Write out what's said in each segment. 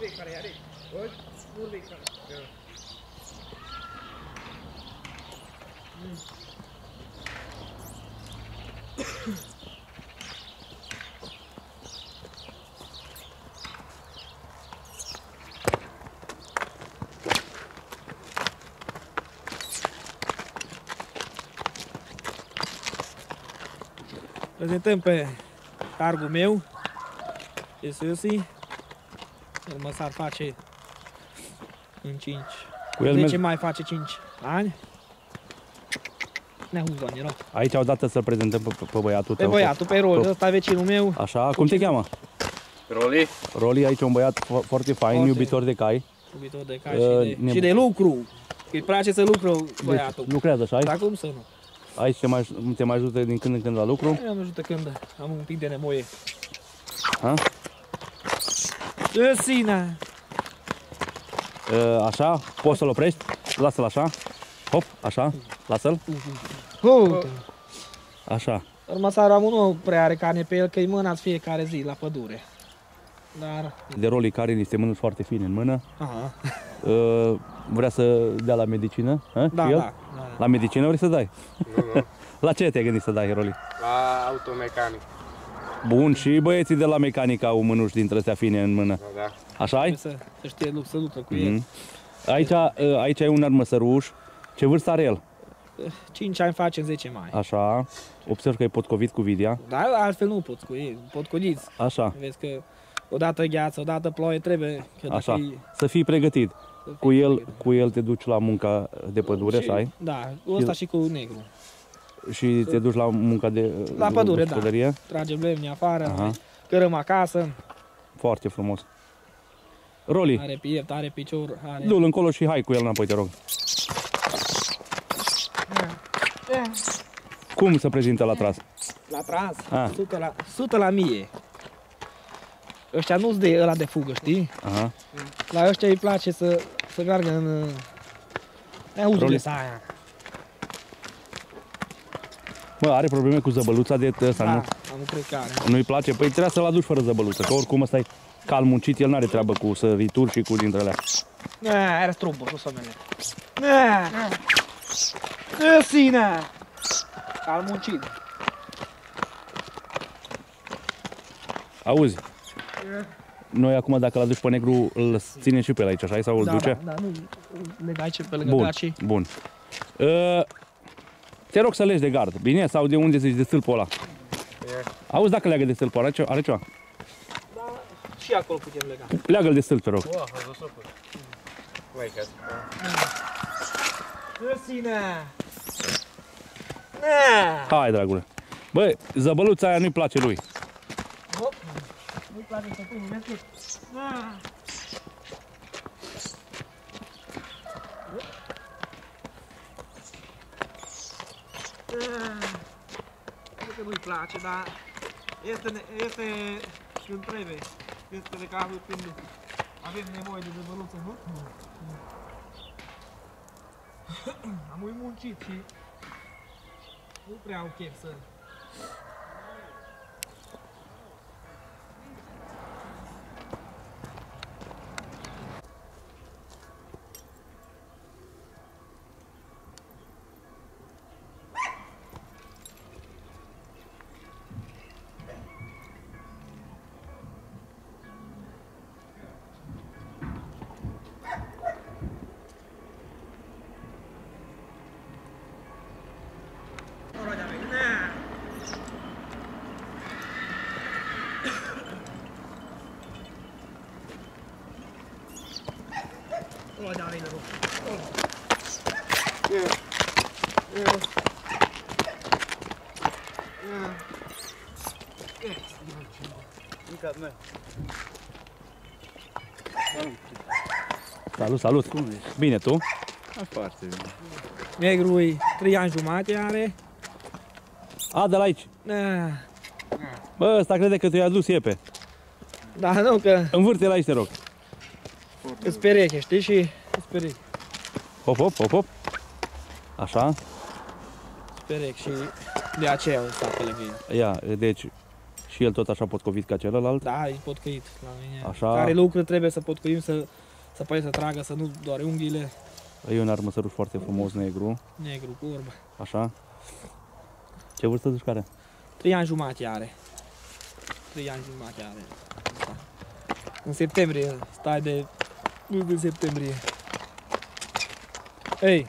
Norvegare, are. Oi? Norvegare. Prezentăm pe targul meu. Este Iusi. Urmă s-ar face în 5. Cu el 10 merg... mai face 5 ani. Ne auză, erau. Aici au dat să prezentăm pe, pe băiatul Pe tău. băiatul, pe rol, Pe- ăsta e vecinul meu. Așa, cum te cheamă? Roli? Roli, aici un băiat fo- foarte fain, Foarte. iubitor de cai. Iubitor de cai Uh, și, de, ne- și de lucru. Îi place să lucru băiatul. Deci, lucrează așa, Dar cum să nu? aici te mai, te mai ajută din când în când la lucru. Eu mă ajută când am un pic de nevoie. Ha? În sine. Uh, Așa, poți să-l oprești? Lasă-l așa. Hop, așa, lasă-l. Uite. Așa. Urmă seara nu prea are carne pe el, că îi mânați fiecare zi la pădure. Dar, De Roli care niște mână foarte fine în mână. aha, Uh, Vrea să dea la medicină? Ha? da, Și el? da, da. La medicină vrei să dai? Nu, nu. La ce te-ai gândit să dai, Roli? La automecanic. Bun, și băieții de la mecanică au mânuși dintre astea fine în mână. Da, da. Așa ai? Trebuie să, să știe lup, să luptă cu el. Mhm. Aici, uh, aici ai un armăsăruș. Ce vârstă are el? 5 ani face în 10 mai. Așa. Observ că e potcovit cu vidia. Dar altfel nu pot cu ei, pot coliți. Așa. Vezi că odată gheață, odată ploaie, trebuie că dacă Așa. e- Să fii pregătit. să fii Cu el, pregătit. cu el te duci la munca de pădure, Și- așa ai? Da, ăsta și cu negru. Și te duci la munca de La de pădure, da. gospodărie? Tragem lemni afară, Aha. mai cărăm acasă, Foarte frumos. Roli, are piept, are picior, are... du-l încolo și hai cu el înapoi, te rog. Cum se prezintă la tras? La trans, Ah. 100 la, 100 la mie. Ăștia nu-s de ăla de fugă, știi? Aha. La ăștia îi place să, să meargă în... Ne auzi Roli. lesa aia. Bă, are probleme cu zăbăluța de ăsta, Da, nu? am cred că are. Nu-i place? Păi trebuie să-l aduci fără zăbăluță, că oricum ăsta e cal muncit, el n-are treabă cu sărituri și cu dintre alea. Ne, era strumbur, nu să mele. Ne, ne, sine. Al muncit. Auzi, noi acum dacă l aduci pe negru, îl ținem și pe el aici, așa sau îl da, duce? Da, da, nu, le dai ce pe lângă Bun, gaci. bun. Uh, te rog să legi de gard, bine? Sau de unde zici, de stâlpul ăla? E. Auzi dacă leagă de stâlpul, are, ce- are ceva? Da, și acolo putem lega. Leagă-l de stâlp, te rog. O, a văzut sopul. Mai că Ne, sine. Ne. Hai, dragule. Bă, zăbăluța aia nu-i place lui. Hop. Nu-i place să pui nimeni Nu că nu-i place, dar este, ne- este când trebuie. Este de cazul când avem nevoie de zăbăluță, nu? Am mult muncit și nu prea au chef să... Ăla de arenă, rog. Salut, salut. Bine, tu? Foarte bine. Negru e 3 ani jumate are. A, de la aici. Da, Bă, ăsta crede că te-ai adus iepe. da nu că Învârte-l aici, te rog. îți pereche, știi? Și îți pereche. Hop, hop, hop, hop. Așa. Îți pereche și de aceea o sta pe lângă el. Ia, deci, și Și el tot așa potcovit ca celălalt? Da, e potcăit la mine. Așa. Care lucru trebuie să potcăim, să, să poate să tragă, să nu doare unghiile. E un armăsăruș foarte frumos, negru, Negru, cu urmă. așa. Ce vârstă zici care? 3 ani jumate are. 3 ani jumate are. Da. În septembrie, stai de... În septembrie. Ei!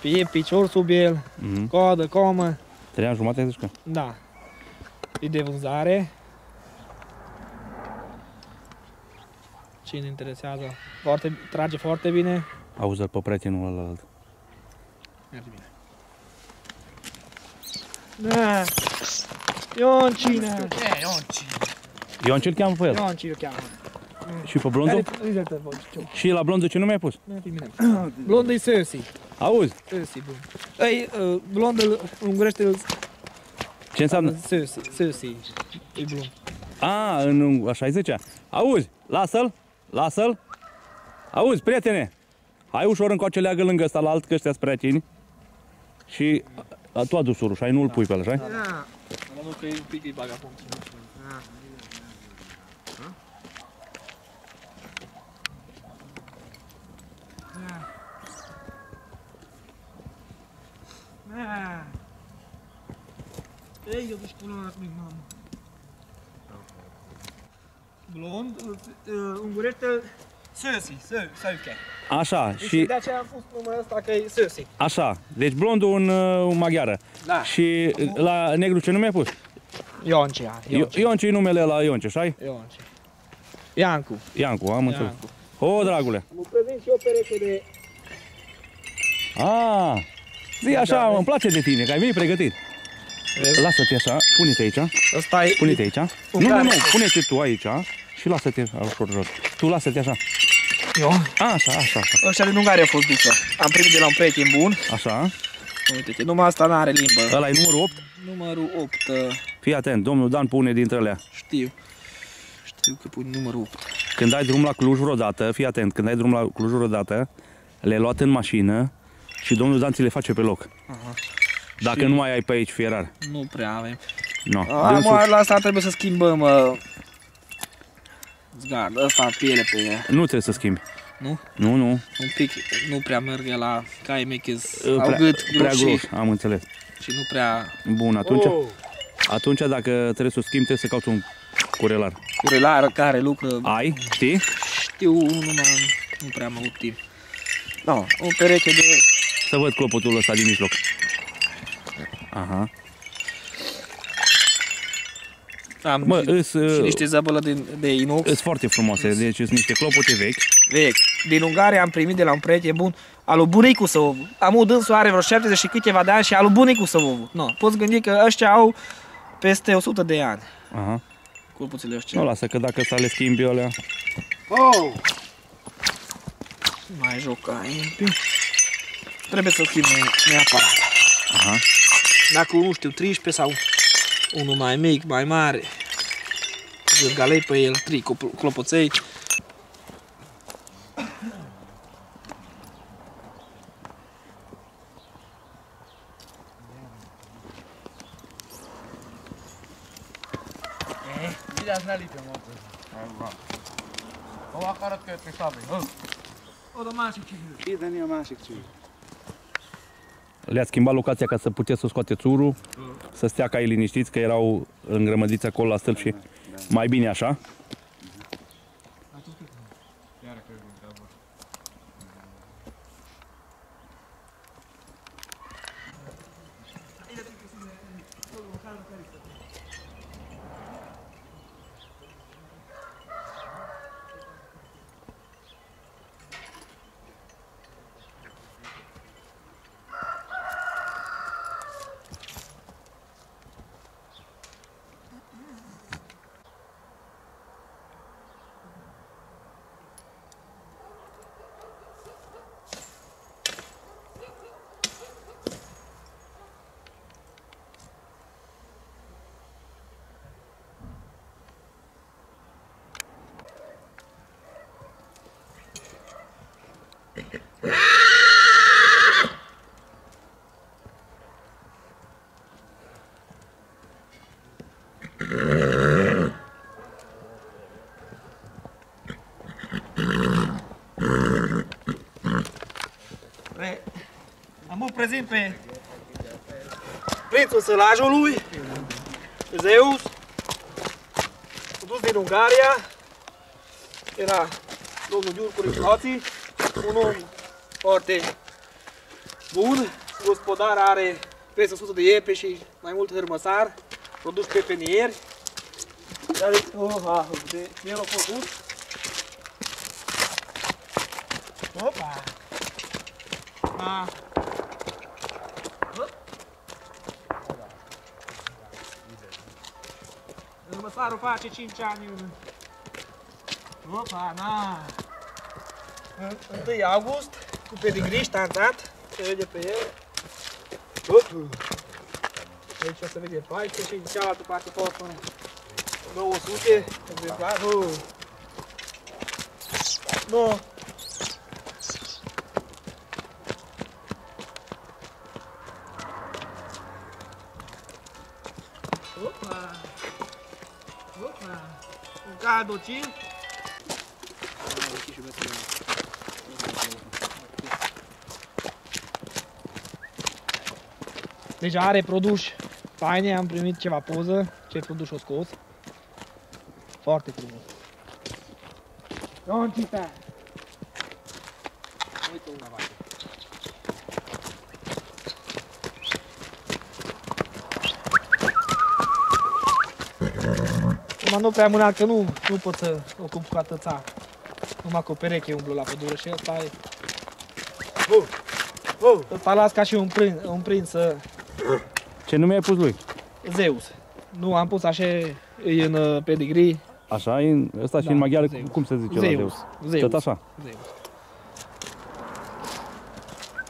Pie picior sub el, Mhm. coadă, comă, Trei ani jumate zici că? da. E de vânzare. Cine interesează? Foarte, trage foarte bine. Auzi-l pe prietenul ălalt. Merge bine. Da. Ioncine! Ion ce-l cheamă pe el? Ionci îl cheamă. Și pe blondul? Uite-te, voi, ce Și la blondul ce nume ai pus? Blondă e Cersei. Auzi, Cersei, bun. Ei, uh, blondă ungurește ce înseamnă? Cersei. Cersei. E blond. A, în, așa îi zicea. Auzi, lasă-l, lasă-l. Auzi, prietene, hai ușor încoace leagă lângă ăsta la alt, că ăștia sunt prieteni. Și a, tu adu surul, și nu-l pui pe el, așa? Da. Am văzut că e un pic e bagapont. Ei, eu duci până la cum mamă. Blond, uh, ungurește Cersei, Cersei. Așa, Și și de aceea am pus numele ăsta că e Cersei. așa. Deci blondul un, uh, un maghiară. Da. Și uh, la negru ce nume ai pus? Ionce are. Ionce. Ionce e numele la Ionce, așa Ionce. Iancu. Iancu, am înțeles. Iancu. O, dragule. Mă prezint și o pereche de... A, zi așa, Da, îmi place de tine, că ai venit pregătit. Vezi? Lasă-te așa, pune-te aici, Ăsta e... pune-te aici. Un Nu, nu, care? nu, pune-te tu aici și lasă-te ușor jos. Tu lasă-te așa. Eu? Așa, așa, așa. Ăștia din Ungaria a fost dusă. Am primit de la un prieten bun. Așa. Uite-te, numai asta n-are limbă. Ăla e numărul 8. Numărul 8. Fii atent, domnul Dan pune dintre alea. Știu. Știu că pun numărul 8. Când ai drum la Cluj vreodată, fii atent, când ai drum la Cluj vreodată, le-ai luat în mașină și domnul Dan ți le face pe loc. Aha. Dacă Și- nu mai ai pe aici fierar. Nu prea avem. No. A, Dânsul, mă, la asta trebuie să schimbăm uh, zgard, ăsta piele pe ea. nu trebuie să schimbi. Nu? Nu, nu. Un pic, nu prea merge la cai mici, Prea, au gât prea gros și, gros, am înțeles. și nu prea Bun, atunci, Oh. atunci dacă trebuie să o schimbi, trebuie să cauți un curelar. curelară care lucră. Ai, știi? Știu, numai nu prea am avut timp. No, o pereche de... Să văd clopotul ăsta din mijloc. Aha. Am Mă, și, îs, și uh, niște zăbălă din, de inox. îs foarte frumoase, deci sunt niște clopote vechi. Vechi. Din Ungaria am primit de la un prieten bun al lui bunicul său. Am o dânsul are vreo 70 și câteva de ani și al lui bunicul său. No, poți gândi că ăștia au peste 100 de ani. Aha. Culpuțile ăștia. Nu lasă că dacă să le schimbi alea. Oh! Mai jocai. Trebuie să schimb neapărat. Aha. Dacă nu știu, 13 sau unul mai mic, mai mare. Zârgalei pe el, trei cop- clopoței. Másik csihő. Ideni a másik cső. Le-a schimbat locația ca să puteți să scoateți urul, să stea ca ei liniștiți, că erau îngrămădiți acolo la stâlp și mai bine așa. É. Pre... Am un prezint pe prințul é. sălajului, Zeus, dus din Hungária? era domnul de Ricinoții, un om foarte bun, gospodar are peste 100 de iepe și mai mult hărmăsar, produs pepenieri, care, oh, ah, de el a făcut. Opa! Ah. Hărmăsarul face 5 ani în... Opa, na! În 1 august, cu pedigrii ștanțat, se vede pe el. Op. Aici o să vede 14 și în cealaltă parte pot până 900 exemplar. Nu. Nu. Opa! Opa! Un cadocil. Deja are produși faine, am primit ceva poză, ce produși o scos. Foarte frumos. Don't eat that. Uite una vate. Acum nu prea mâna că nu, nu pot să ocup cu atâția. Numai cu o pereche umblu la pădure și ăsta e. Oh. Oh. Ăsta las ca și un prins, un prins uh, Ce nume ai pus lui? Zeus. Nu, am pus așa e în uh, pedigree. Așa, e în, ăsta și Da, în maghiară, Zeus. cum se zice la Zeus. Zeus? Zeus. Tot așa. Zeus.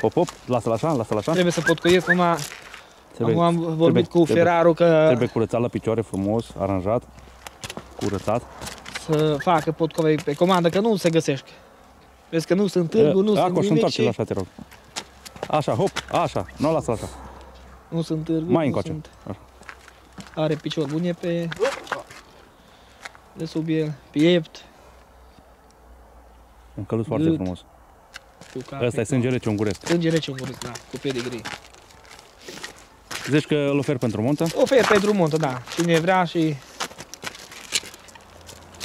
Hop, hop, lasă-l așa, lasă-l așa. Trebuie să potcoiesc numai Trebuie, Acum am vorbit trebuie- cu trebuie- Ferraru că Trebuie curățat la picioare frumos, aranjat, curățat. să facă potcovei pe comandă, că nu se găsește. Vezi că nu sunt târguri, nu sunt Acolo și nimic întoarce-l și așa, te rog. Așa, hop, așa, nu lasă așa. Nu sunt târguri, Mai nu încoace. sunt... Așa. Are picior bun, e pe... De sub el, piept, Un căluț foarte Gât. frumos. cu cap. Ăsta e sânge rece unguresc. Sânge rece unguresc, da, cu pedigree. Zici că îl oferi pentru montă? Ofer pentru montă, da. Cine vrea și...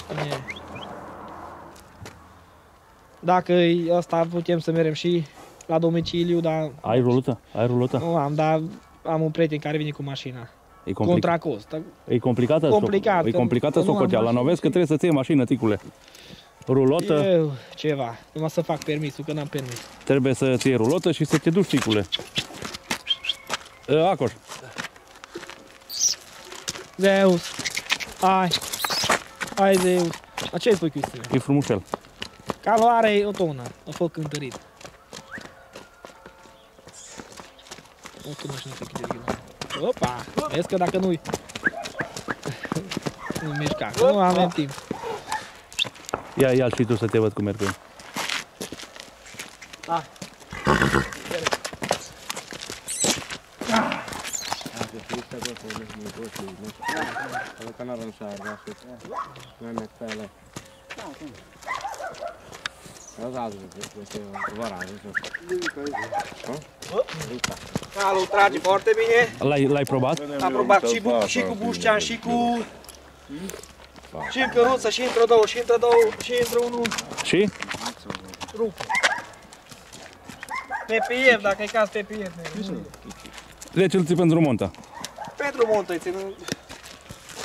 Cine... Dacă e asta putem să mergem și la domiciliu, dar Ai rulută? Ai rulută? nu am, dar am un prieten care vine cu mașina. E, complic... Contra cost. e complicată? Complicat, E că- complicată că nu am socoteala. Nu mașină. vezi că trebuie să-ți iei mașină, ticule. Rulotă, Eu, ceva. Numai să fac permisul, că n-am permis. trebuie să-ți iei rulotă și să te duci, ticule. Acoș. Zeus. Hai. Hai, Zeus. La ce spui chestiune? E frumușel. Calul are o tonă. A fost cântărit. O tonă și nu se chide din Opa! Vezi că dacă nu-i... nu mișca. că Nu avem timp. Ia, ia și tu să te văd cum merg. Hai. Ale narancsárgás, mennek fele. Az az, hogy a varázsosok. Calul trage foarte bine. L-ai, l-ai probat? Am probat și, bu- și cu bușcean, și cu... Și în căruță, și într-o două, și într-o două, și într-unul Și? rupe. Pe piept, dacă e caz pe piept. Deci îl ții pentru montă. Pentru montă, ținând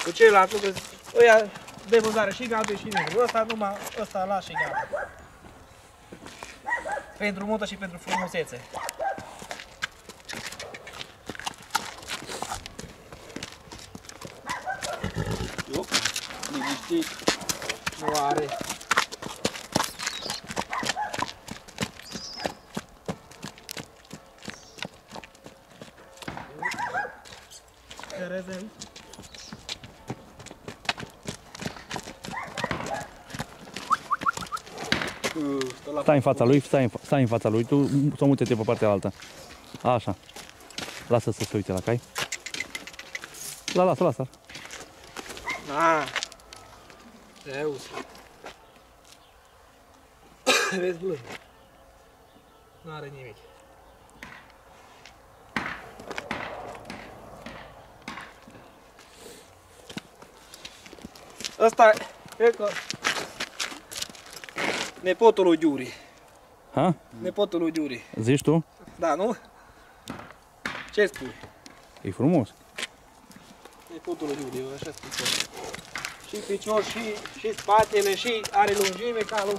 cu ceilalți lucruri. Ăia de vânzare și galben și negru. Ăsta numai, ăsta las și galben. Pentru montă și pentru frumusețe. Eu, liniștit, nu are. Stai în fața lui, stai în, fa stai în fața lui, tu să mute-te pe partea alta. Așa. Lasă să se uite la cai. La lasă, lasă. Ah. Zeus. Vezi blând. Nu are nimic. Ăsta, cred că Nepotul lui Giuri. Ha? Nepotul lui Giuri. Zici tu? Da, nu? Ce spui? E frumos. Nepotul lui Giuri, eu așa spun. Și picior, și, și spatele, și are lungime ca lui.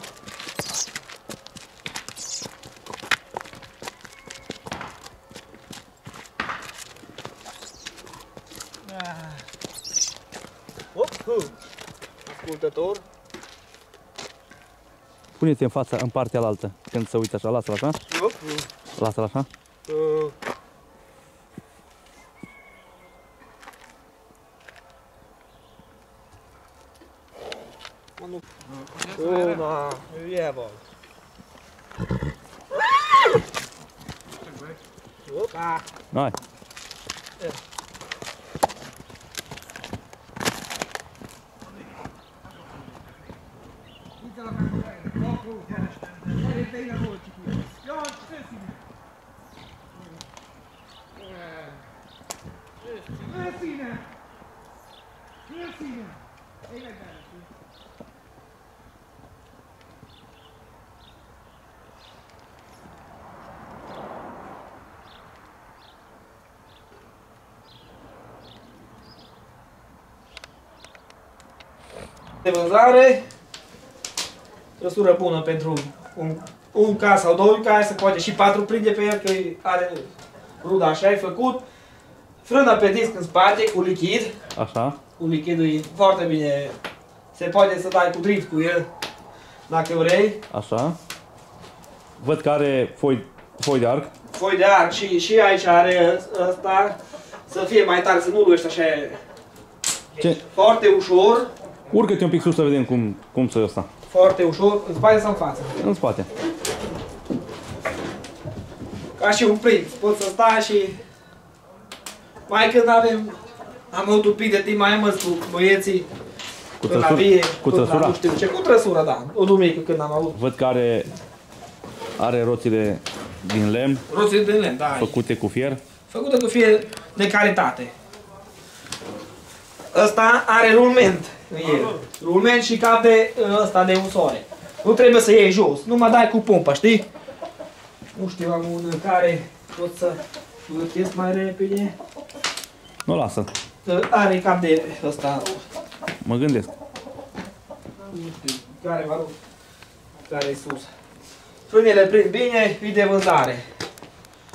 Op, hu. Ascultător. Pune-te în fața, în partea alaltă. Când se uită așa, lasă-l așa. Op, hu. Lasă-l așa. Uh. Mă, nu. Una, e bă. Opa! Hai. De vânzare, trăsură bună pentru un, un caz sau două case, se poate și patru prinde pe el, că are ruda așa, e făcut. Frână pe disc în spate cu lichid, Așa. cu lichidul e foarte bine, se poate să dai cu drift cu el, dacă vrei. Așa. Văd că are foi, foi de arc. Foi de arc și, și aici are ăsta, să fie mai tare, să nu luești așa. Ce? Foarte ușor, Urcă-te un pic sus să vedem cum, cum să ăsta. foarte ușor, în spate sau în față. În spate. Ca și un prinț, poți să stai și... Mai când avem... Am avut un pic de timp mai am mers cu băieții Cu până la trăsura. vie, Cu până la trăsura. nu știu ce, cu trăsura, da. O duminică când am avut. Văd că are, are roțile din lemn, Roțile de lemn, da. făcute cu fier. Făcută cu fie de calitate. Ăsta are rulment în el. Rulment și cap de ăsta de usoare. Nu trebuie să iei jos, nu mă dai cu pompa, știi? Nu știu, am un în care pot să vârtesc mai repede. Nu lasă. Are cap de ăsta, Mă gândesc. nu știu, care mă rog, care e sus. Frânele prind bine, e de vânzare.